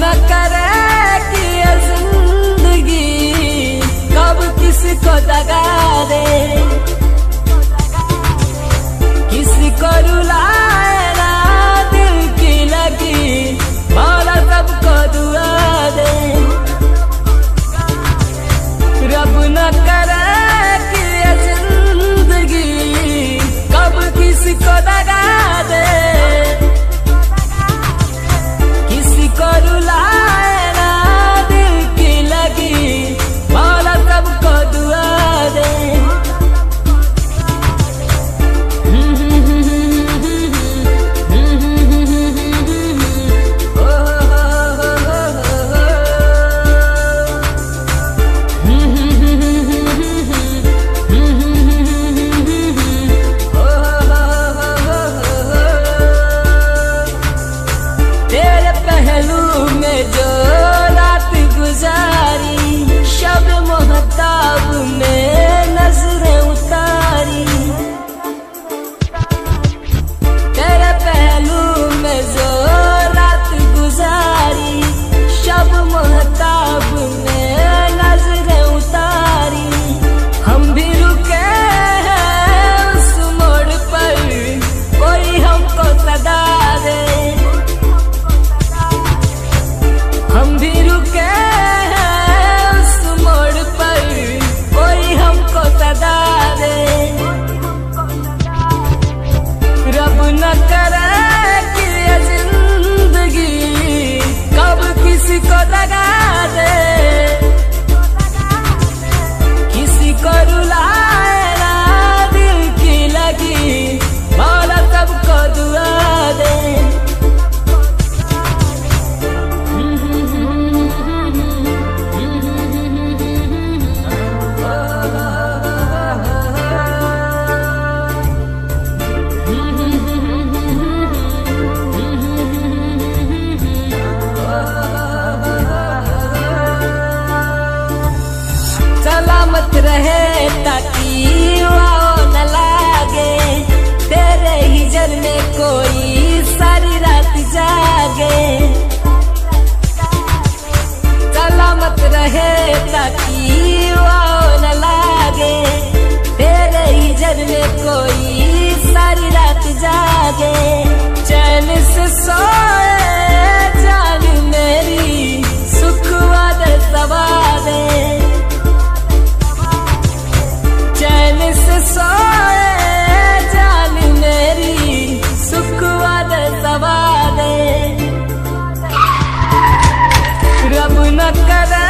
न करे कि ज़िंदगी कब किसको दगा दे। 바다 कोई सारी रात जागे। चैन से सोए, जान मेरी सुखवा दे सवा चैन से सोए, जान मेरी सुखवा दे सवा रब न करे